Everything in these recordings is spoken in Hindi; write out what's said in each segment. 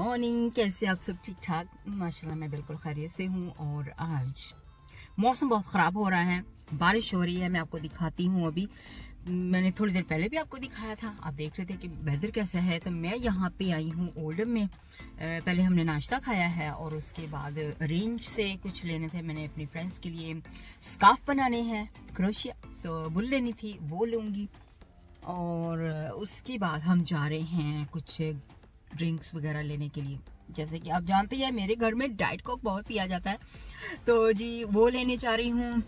कैसे आप सब ठीक ठाक माशाल्लाह, मैं बिल्कुल खैरियत से हूँ और आज मौसम बहुत ख़राब हो रहा है। बारिश हो रही है, मैं आपको दिखाती हूँ अभी। मैंने थोड़ी देर पहले भी आपको दिखाया था। आप देख रहे थे कि वेदर कैसा है तो मैं यहाँ पे आई हूँ ओल्डम में। पहले हमने नाश्ता खाया है और उसके बाद रेंज से कुछ लेने थे। मैंने अपनी फ्रेंड्स के लिए स्काफ बनाने हैं क्रोशिया तो बुल लेनी थी, वो लूँगी। और उसके बाद हम जा रहे हैं कुछ ड्रिंक्स वगैरह लेने के लिए। जैसे कि आप जानते हैं मेरे घर में डाइट कोक बहुत पिया जाता है। तो जी वो लेने जा रही हूँ।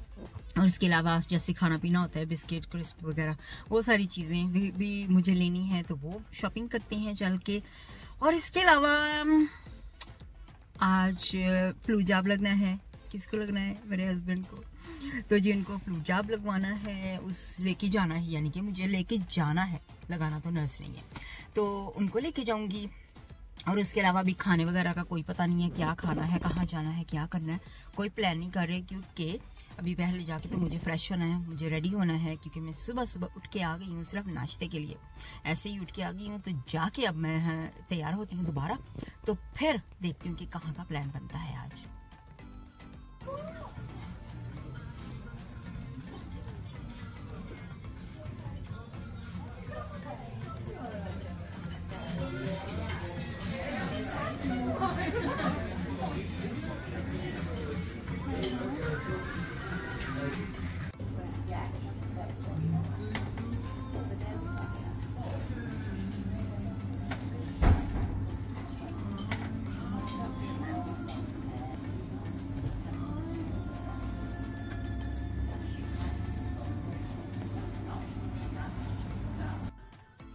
और उसके अलावा जैसे खाना पीना होता है बिस्किट क्रिस्प वगैरह वो सारी चीज़ें भी, भी मुझे लेनी है। तो वो शॉपिंग करते हैं चल के। और इसके अलावा आज फ्लू जाब लगना है। किसको लगना है? मेरे हस्बैंड को। तो जिनको फ्लू जाब लगवाना है, उस लेके जाना है, यानी कि मुझे लेके जाना है, लगाना तो नर्स नहीं है। तो उनको लेके जाऊँगी, और उसके अलावा भी खाने वगैरह का कोई पता नहीं है क्या खाना है, कहाँ जाना है, क्या करना है, कोई प्लान नहीं कर रहे, क्योंकि अभी पहले जाके तो मुझे फ्रेश होना है, मुझे रेडी होना है, क्योंकि मैं सुबह सुबह उठ के आ गई हूँ सिर्फ़ नाश्ते के लिए। ऐसे ही उठ के आ गई हूँ तो जाके अब मैं तैयार होती हूँ दोबारा। तो फिर देखती हूँ कि कहाँ का प्लान बनता है आज।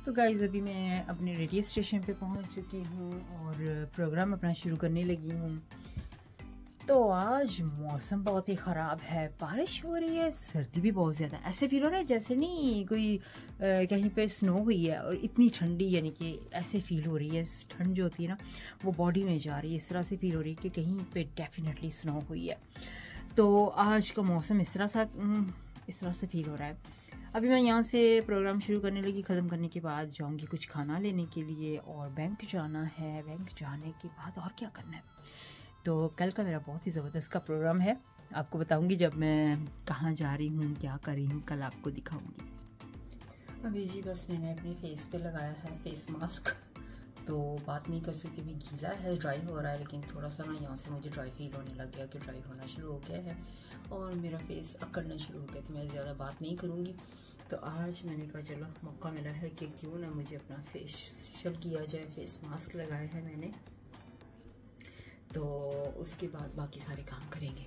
तो गाइज़ अभी मैं अपने रेडियो स्टेशन पे पहुँच चुकी हूँ और प्रोग्राम अपना शुरू करने लगी हूँ। तो आज मौसम बहुत ही ख़राब है, बारिश हो रही है, सर्दी भी बहुत ज़्यादा ऐसे फील हो रहा है जैसे नहीं कोई कहीं पे स्नो हुई है और इतनी ठंडी, यानी कि ऐसे फील हो रही है। ठंड जो होती है ना, वो बॉडी में जा रही है। इस तरह से फील हो रही है कि कहीं पे डेफिनेटली स्नो हुई है। तो आज का मौसम इस तरह सा इस तरह से फील हो रहा है। अभी मैं यहाँ से प्रोग्राम शुरू करने लगी, ख़त्म करने के बाद जाऊँगी कुछ खाना लेने के लिए और बैंक जाना है। बैंक जाने के बाद और क्या करना है? तो कल का मेरा बहुत ही ज़बरदस्त का प्रोग्राम है। आपको बताऊँगी जब मैं कहाँ जा रही हूँ, क्या कर रही हूँ, कल आपको दिखाऊँगी। अभी जी बस मैंने अपने फेस पे लगाया है फेस मास्क तो बात नहीं कर सकती भी गीला है ड्राई हो रहा है, लेकिन थोड़ा सा ना यहाँ से मुझे ड्राई फील होने लग गया कि ड्राई होना शुरू हो गया है। और मेरा फेस अकड़ना शुरू हो गया तो मैं ज़्यादा बात नहीं करूँगी। तो आज मैंने कहा, चलो, मौका मिला है कि क्यों ना मुझे अपना फेशियल किया जाए फेस मास्क लगाया है मैंने। तो उसके बाद बाकी सारे काम करेंगे।